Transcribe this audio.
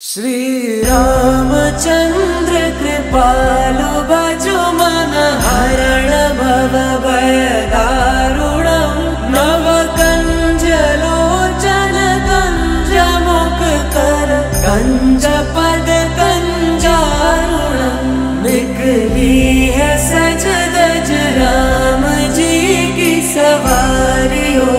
श्रीरामचन्द्र कृपालु भजो मन हरण भव भयदारुणम् नव कञ्जलोचन कञ्जमुख कर कञ्ज पद कञ्जारुणम् निकली है सज दज राम जी की सवारी हो